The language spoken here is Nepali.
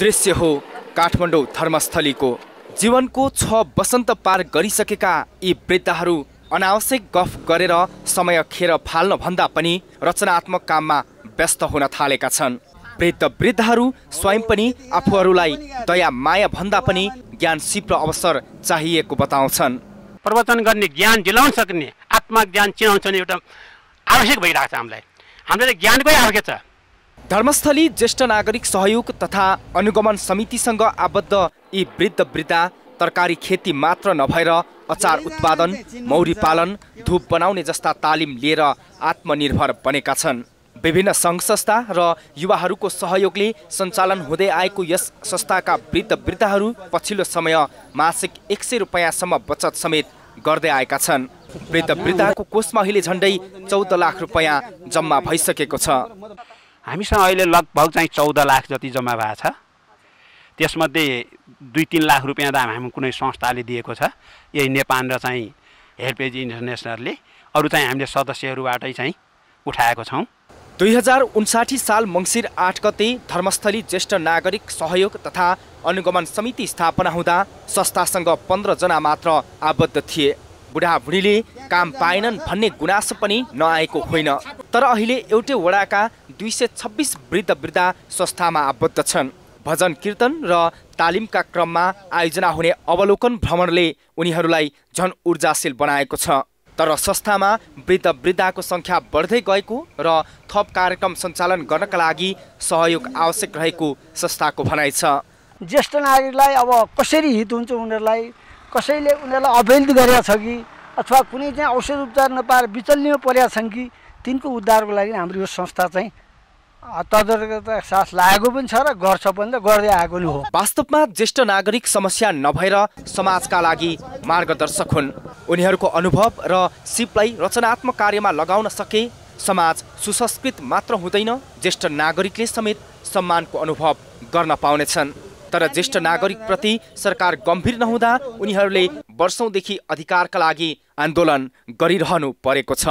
दृश्य हो काठमाडौँ धर्मस्थलीको जीवनको छ वसन्त पार गरिसकेका यी वृद्धहरू अनावश्यक गफ गरेर समय खेर फाल्न भन्दा पनि रचनात्मक काममा व्यस्त हुन थालेका छन्। वृद्ध वृद्धहरू स्वयं पनि आफूहरूलाई दया माया भन्दा पनि ज्ञान सिप र अवसर चाहिएको बताउँछन्। प्रवचन गर्ने ज्ञान दिलाउन सक्ने आत्मा ज्ञान सक्ने एउटा आवश्यक भइरहेको छ हामीलाई। हामीलाई ज्ञानकै आवश्यक छ। धर्मस्थली ज्येष्ठ नागरिक सहयोग तथा अनुगमन समितिसँग आबद्ध यी वृद्ध वृद्धा तरकारी खेती मात्र नभएर अचार उत्पादन मौरी पालन धुप बनाउने जस्ता तालिम लिएर आत्मनिर्भर बनेका छन्। विभिन्न सङ्घ संस्था र युवाहरूको सहयोगले सञ्चालन हुँदै आएको यस संस्थाका वृद्ध वृद्धाहरू पछिल्लो समय मासिक एक सय रुपियाँसम्म बचत समेत गर्दै आएका छन्। वृद्ध वृद्धाको कोषमा अहिले झन्डै चौध लाख रुपियाँ जम्मा भइसकेको छ। हामीसँग अहिले लगभग चाहिँ चौध लाख जति जम्मा भएको छ। त्यसमध्ये दुई तिन लाख रुपियाँ त हामी कुनै संस्थाले दिएको छ। यही नेपाल र चाहिँ हेल्पेज इन्टरनेसनलले अरू चाहिँ हामीले सदस्यहरूबाटै चाहिँ उठाएको छौँ। दुई हजार उन्साठी साल मङ्सिर आठ गते धर्मस्थली ज्येष्ठ नागरिक सहयोग तथा अनुगमन समिति स्थापना हुँदा संस्थासँग पन्ध्रजना मात्र आबद्ध थिए। बुढाबुढीले काम पाएनन् भन्ने गुनासो पनि नआएको होइन। तर अहिले एउटै वडाका दुई सय छब्बिस वृद्ध वृद्धा संस्थामा आबद्ध छन्। भजन कीर्तन र तालिमका क्रममा आयोजना हुने अवलोकन भ्रमणले उनीहरूलाई झन ऊर्जाशील बनाएको छ। तर संस्थामा वृद्ध वृद्धाको सङ्ख्या बढ्दै गएको र थप कार्यक्रम सञ्चालन गर्नका लागि सहयोग आवश्यक रहेको संस्थाको भनाइ छ। ज्येष्ठ नागरिकलाई अब कसरी हित हुन्छ उनीहरूलाई कसैले उनीहरूलाई अवहेलित गरेका छ कि अथवा कुनै चाहिँ औषध उपचार नपाएर विचल्लीमा परेका छन् कि तिनको उद्धारको लागि हाम्रो यो संस्था चाहिँ तदर्गता साथ लागेको पनि छ र गर्छ पनि त गर्दै आएको नि हो। वास्तवमा ज्येष्ठ नागरिक समस्या नभएर समाजका लागि मार्गदर्शक हुन्। उनीहरूको अनुभव र सिपलाई रचनात्मक कार्यमा लगाउन सके समाज सुसंस्कृत मात्र हुँदैन ज्येष्ठ नागरिकले समेत सम्मानको अनुभव गर्न पाउनेछन्। तर ज्येष्ठ नागरिकप्रति सरकार गम्भीर नहुँदा उनीहरूले वर्षौँदेखि अधिकारका लागि आन्दोलन गरिरहनु परेको छ।